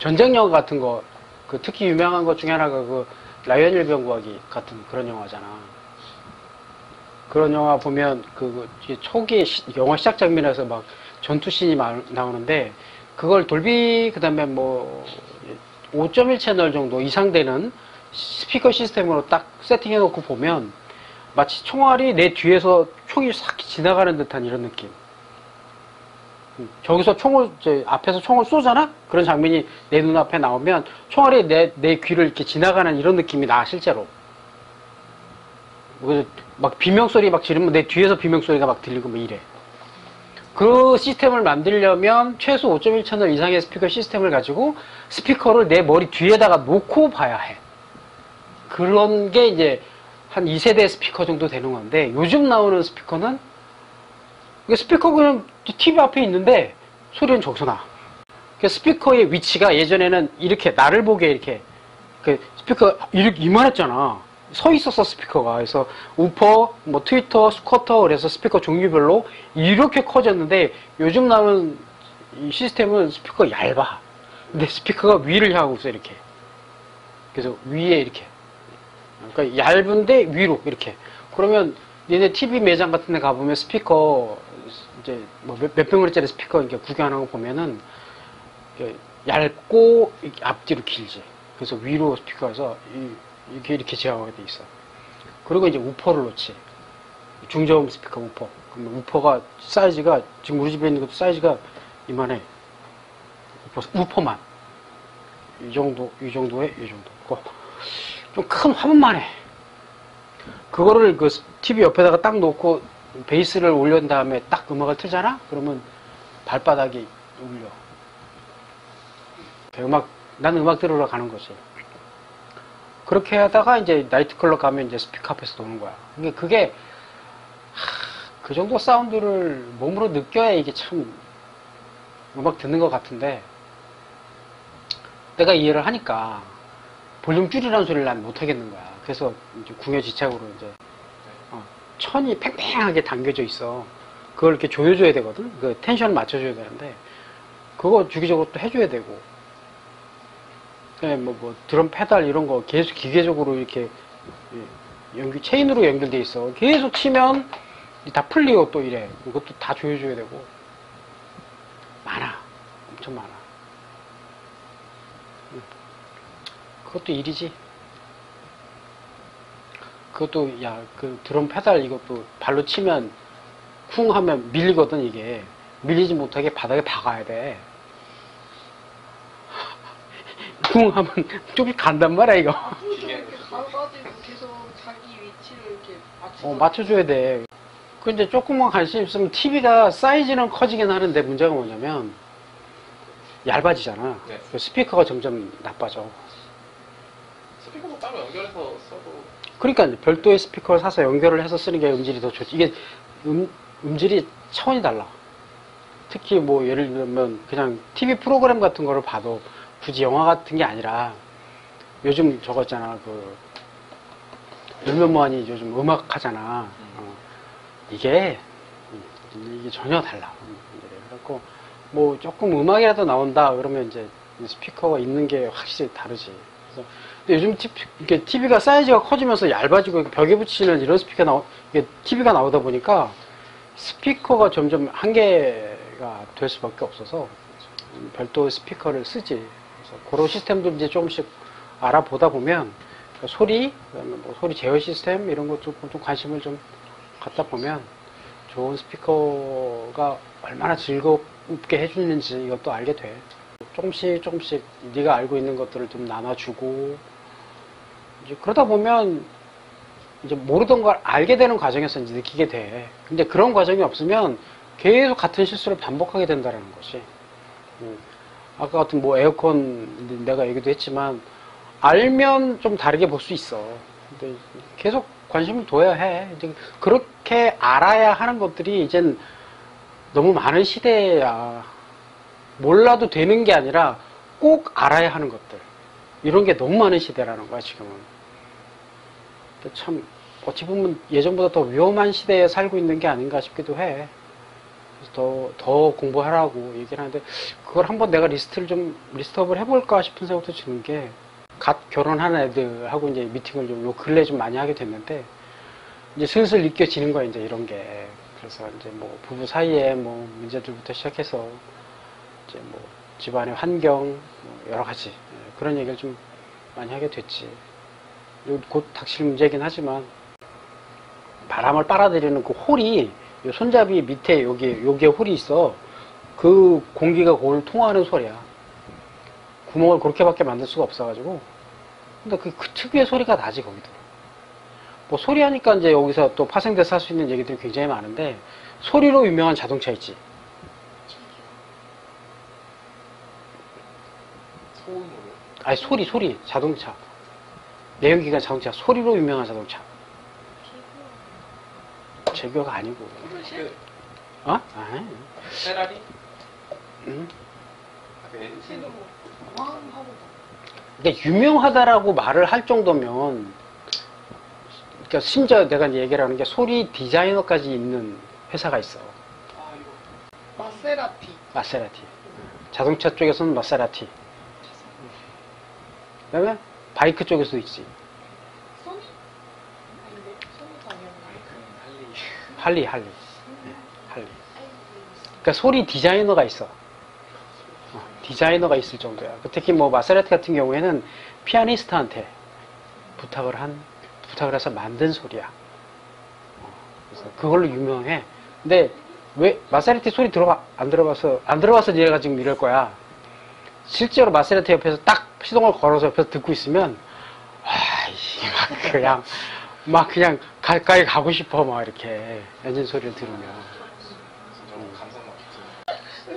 전쟁 영화 같은 거, 그 특히 유명한 것 중에 하나가 그 라이언 일병 구하기 같은 그런 영화잖아. 그런 영화 보면 그 이제 초기 시- 영화 시작 장면에서 막 전투 씬이 마- 나오는데 그걸 돌비 그다음에 뭐 5.1 채널 정도 이상 되는 스피커 시스템으로 딱 세팅해 놓고 보면 마치 총알이 내 뒤에서 총이 싹 지나가는 듯한 이런 느낌. 음, 저기서 총을 이제 앞에서 총을 쏘잖아? 그런 장면이 내 눈앞에 나오면 총알이 내, 내 귀를 이렇게 지나가는 이런 느낌이 나 실제로. 막 비명 소리 막 지르면 내 뒤에서 비명 소리가 막 들리고 뭐 이래. 그 시스템을 만들려면 최소 5.1 채널 이상의 스피커 시스템을 가지고 스피커를 내 머리 뒤에다가 놓고 봐야 해. 그런 게 이제 한 2세대 스피커 정도 되는 건데 요즘 나오는 스피커는 스피커 그냥 TV 앞에 있는데 소리는 저기서 나. 그 스피커의 위치가 예전에는 이렇게 나를 보게 이렇게 그 스피커 이렇게 이만했잖아. 서 있었어 스피커가. 그래서 우퍼, 뭐 트위터, squawker 그래서 스피커 종류별로 이렇게 커졌는데 요즘 나오는 이 시스템은 스피커가 얇아. 근데 스피커가 위를 향하고 있어 이렇게. 그래서 위에 이렇게. 그러니까 얇은데 위로 이렇게. 그러면 얘네 TV 매장 같은 데 가보면 스피커 이제 뭐몇 평짜리 스피커 이렇게 구경하는 거 보면은 얇고 앞뒤로 길지. 그래서 위로 스피커에서 이- 이렇게 이렇게 제어하게 돼 있어. 그리고 이제 우퍼를 놓지. 중저음 스피커 우퍼. 그러면 우퍼가 사이즈가 지금 우리 집에 있는 것도 사이즈가 이만해. 우퍼, 우퍼만. 이 정도, 이 정도에 이 정도. 좀 큰 화분만 해. 그거를 그 TV 옆에다가 딱 놓고 베이스를 올린 다음에 딱 음악을 틀잖아? 그러면 발바닥이 울려. 음악, 나는 음악 들으러 가는 거지. 그렇게 하다가 이제 나이트클럽 가면 이제 스피커 앞에서 노는 거야. 근데 그게, 하, 그 정도 사운드를 몸으로 느껴야 이게 참 음악 듣는 것 같은데, 내가 이해를 하니까 볼륨 줄이라는 소리를 난 못하겠는 거야. 그래서 이제 궁여지착으로 이제 어, 천이 팽팽하게 당겨져 있어. 그걸 이렇게 조여줘야 되거든. 그 텐션을 맞춰줘야 되는데 그거 주기적으로 또 해줘야 되고. 뭐, 뭐 드럼 페달 이런 거 계속 기계적으로 이렇게 예, 연결 체인으로 연결돼 있어. 계속 치면 다 풀리고 또 이래. 이것도 다 조여줘야 되고 많아. 엄청 많아. 그것도 일이지. 그것도 야 그 드럼 페달 이것도 발로 치면 쿵 하면 밀리거든 이게 밀리지 못하게 바닥에 박아야 돼. 쿵 하면 좀 간단 말이야 이거. 이렇게 가가지고 계속 자기 위치를 이렇게 맞추. 어 맞춰줘야 돼. 근데 조금만 관심 있으면 TV가 사이즈는 커지긴 하는데 문제가 뭐냐면 얇아지잖아. 네. 그 스피커가 점점 나빠져. 스피커도 따로 연결해서 써도 그러니까 별도의 스피커를 사서 연결을 해서 쓰는 게 음질이 더 좋지. 이게 음, 음질이 차원이 달라. 특히 뭐 예를 들면 그냥 TV 프로그램 같은 거를 봐도 굳이 영화 같은 게 아니라 요즘 저거 있잖아. 그 열면무한이 요즘 음악 하잖아. 어, 이게 음, 이게 전혀 달라. 음, 그래갖고 뭐 조금 음악이라도 나온다 그러면 이제 스피커가 있는 게 확실히 다르지. 그래서 요즘 TV, 이게 TV가 사이즈가 커지면서 얇아지고 벽에 붙이는 이런 스피커 나오, 이게 TV가 나오다 보니까 스피커가 점점 한계가 될 수밖에 없어서 별도 스피커를 쓰지. 그래서 그런 시스템도 이제 조금씩 알아보다 보면 소리, 그다음에 뭐 소리 제어 시스템 이런 것도 좀 관심을 좀 갖다 보면 좋은 스피커가 얼마나 즐겁게 해주는지 이것도 알게 돼. 조금씩 조금씩 네가 알고 있는 것들을 좀 나눠주고 이제 그러다 보면 이제 모르던 걸 알게 되는 과정에서 이제 느끼게 돼. 근데 그런 과정이 없으면 계속 같은 실수를 반복하게 된다는 거지. 음. 아까 같은 뭐 에어컨 내가 얘기도 했지만 알면 좀 다르게 볼 수 있어. 근데 계속 관심을 둬야 해. 이제 그렇게 알아야 하는 것들이 이젠 너무 많은 시대야. 몰라도 되는 게 아니라 꼭 알아야 하는 것들. 이런 게 너무 많은 시대라는 거야, 지금은. 참, 어찌 보면 예전보다 더 위험한 시대에 살고 있는 게 아닌가 싶기도 해. 그래서 더, 더 공부하라고 얘기를 하는데 그걸 한번 내가 리스트를 좀 list up을 해볼까 싶은 생각도 드는 게 갓 결혼한 애들하고 이제 미팅을 좀 요 근래 좀 많이 하게 됐는데 이제 슬슬 느껴지는 거야 이제 이런 게 그래서 이제 뭐 부부 사이에 뭐 문제들부터 시작해서 이제 뭐 집안의 환경 뭐 여러 가지 예, 그런 얘기를 좀 많이 하게 됐지 곧 닥칠 문제이긴 하지만 바람을 빨아들이는 그 홀이 요 손잡이 밑에 여기 여기에 홀이 있어. 그 공기가 그걸 통하는 소리야. 구멍을 그렇게밖에 만들 수가 없어가지고. 근데 그, 그 특유의 소리가 나지 거기도. 뭐 소리 하니까 이제 여기서 또 파생돼서 할 수 있는 얘기들이 굉장히 많은데 소리로 유명한 자동차 있지. 아니 소리 소리. 자동차 내연기관 자동차 소리로 유명한 자동차 제교가 아니고 그 어? 아니 페라리? 음. 그 하고 근데 유명하다라고 말을 할 정도면 그러니까 심지어 내가 이제 얘기를 하는 게 소리 디자이너까지 있는 회사가 있어 아 이거. 마세라티. 마세라티 자동차 쪽에서는 마세라티 그 다음에 바이크 쪽에서도 있지. 소니? 아닌데? 소니가 아니었나? 그 할리. 할리. 할리? 네, 할리. 그러니까 소리 디자이너가 있어. 어, 디자이너가 있을 정도야. 특히 뭐 마세라티 같은 경우에는 피아니스트한테 부탁을 한 부탁을 해서 만든 소리야. 어, 그래서 그걸로 유명해. 근데 왜 마세라티 소리 들어봐 안 들어봐서 안 들어봐서 얘가 지금 이럴 거야. 실제로 마세라티 옆에서 딱 시동을 걸어서 옆에서 듣고 있으면 아이씨 막 그냥 막 그냥 가까이 가고 싶어 막 이렇게 엔진 소리를 들으면.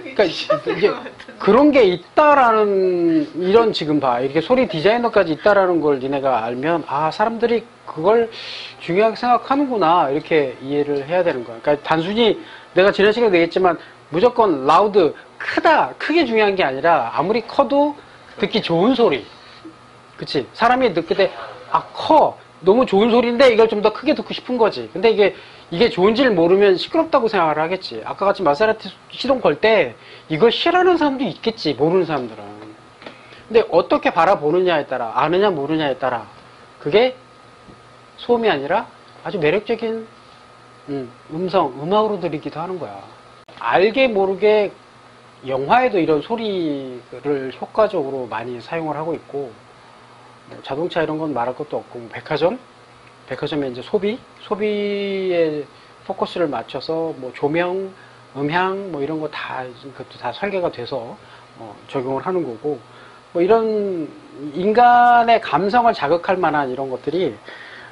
그러니까 이게 그런 게 있다라는 이런 지금 봐. 이렇게 소리 디자이너까지 있다라는 걸 니네가 알면 아 사람들이 그걸 중요하게 생각하는구나 이렇게 이해를 해야 되는 거야. 그러니까 단순히 내가 지난 시간에 얘기했지만 무조건 라우드 크다 크게 중요한 게 아니라 아무리 커도 듣기 좋은 소리. 그치? 사람이 듣게 돼아커. 너무 좋은 소리인데 이걸 좀 더 크게 듣고 싶은 거지. 근데 이게 이게 좋은지를 모르면 시끄럽다고 생각을 하겠지. 아까 같이 마세라티 시동 걸 때 이걸 싫어하는 사람도 있겠지 모르는 사람들은. 근데 어떻게 바라보느냐에 따라 아느냐 모르냐에 따라 그게 소음이 아니라 아주 매력적인 음, 음성 음악으로 들리기도 하는 거야. 알게 모르게 영화에도 이런 소리를 효과적으로 많이 사용을 하고 있고 뭐 자동차 이런 건 말할 것도 없고 뭐 백화점? 백화점의 이제 소비? 소비에 포커스를 맞춰서 뭐 조명 음향 뭐 이런 거 다 그것도 다 설계가 돼서 어, 적용을 하는 거고 뭐 이런 인간의 감성을 자극할 만한 이런 것들이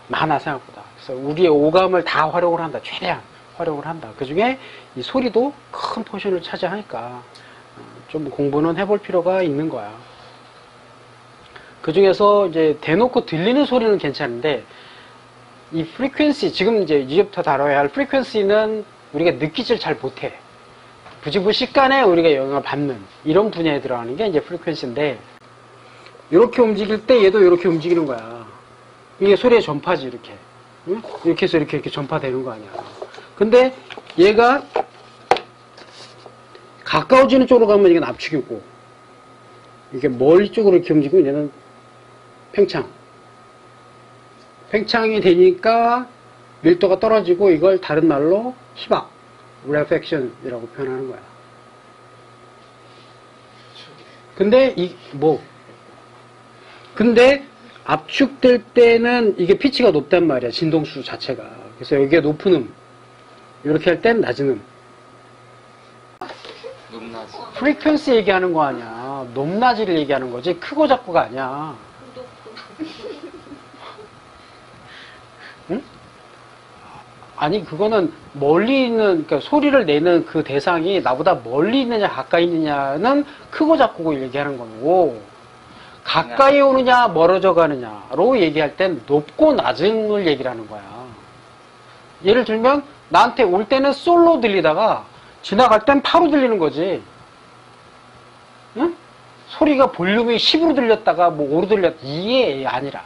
많아 생각보다. 그래서 우리의 오감을 다 활용을 한다 최대한 활용을 한다. 그 중에 이 소리도 큰 포션을 차지하니까 어, 좀 공부는 해볼 필요가 있는 거야. 그 중에서 이제 대놓고 들리는 소리는 괜찮은데 이 frequency 지금 이제 이제부터 다뤄야 할 frequency는 우리가 느끼질 잘 못해. 부지불식간에 우리가 영향을 받는 이런 분야에 들어가는 게 이제 프리퀀시인데 이렇게 움직일 때 얘도 이렇게 움직이는 거야. 이게 소리의 전파지 이렇게. 응? 이렇게 해서 이렇게 이렇게 전파되는 거 아니야 근데 얘가 가까워지는 쪽으로 가면 이건 압축이고 이게 멀리 쪽으로 이렇게 움직이면 얘는 팽창. 팽창이 되니까 밀도가 떨어지고 이걸 다른 말로 희박, reflection이라고 표현하는 거야. 근데 이 뭐? 근데 압축될 때는 이게 피치가 높단 말이야. 진동수 자체가. 그래서 여기에 높은 음, 이렇게 할 땐 낮은 음. 높낮이. 프리퀀시 얘기하는 거 아니야. 높낮이를 얘기하는 거지. 크고 작고가 아니야. 응? 아니 그거는 멀리 있는 그러니까 소리를 내는 그 대상이 나보다 멀리 있느냐 가까이 있느냐는 크고 작고 얘기하는 거고 가까이 오느냐 멀어져 가느냐로 얘기할 땐 높고 낮음을 얘기를 하는 거야. 예를 들면 나한테 올 때는 솔로 들리다가 지나갈 땐 파로 들리는 거지. 응? 소리가 볼륨이 10으로 들렸다가 뭐 5로 들렸다 이게 아니라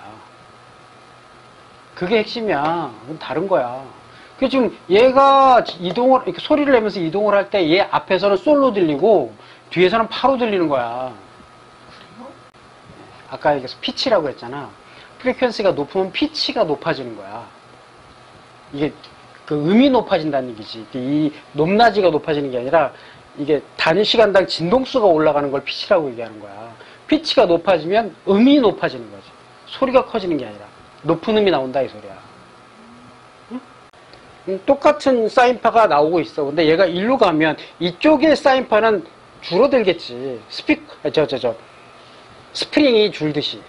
그게 핵심이야. 다른 거야. 그 지금 얘가 이동을 이렇게 소리를 내면서 이동을 할 때 얘 앞에서는 솔로 들리고 뒤에서는 파로 들리는 거야. 아까 얘기해서 피치라고 했잖아. frequency가 높으면 피치가 높아지는 거야. 이게 그 음이 높아진다는 얘기지. 이 높낮이가 높아지는 게 아니라 이게 단 시간당 진동수가 올라가는 걸 피치라고 얘기하는 거야. 피치가 높아지면 음이 높아지는 거지. 소리가 커지는 게 아니라 높은 음이 나온다 이 소리야. 응? 음, 똑같은 사인파가 나오고 있어. 근데 얘가 일로 가면 이쪽의 사인파는 줄어들겠지. 스피, 저, 저, 저, 스프링이 줄듯이.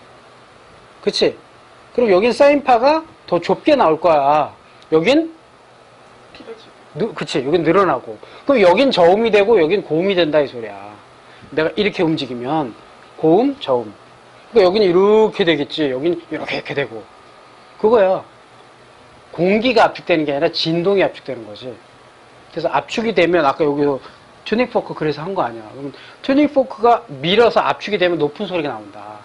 그치? 그럼 여긴 사인파가 더 좁게 나올 거야. 여긴. 느, 그치, 여긴 늘어나고. 그럼 여긴 저음이 되고, 여긴 고음이 된다, 이 소리야. 내가 이렇게 움직이면, 고음, 저음. 그러니까 여기는 이렇게 되겠지, 여긴 이렇게, 이렇게 되고. 그거야. 공기가 압축되는 게 아니라 진동이 압축되는 거지. 그래서 압축이 되면, 아까 여기서 tuning fork 그래서 한 거 아니야. 그럼 tuning fork가 밀어서 압축이 되면 높은 소리가 나온다.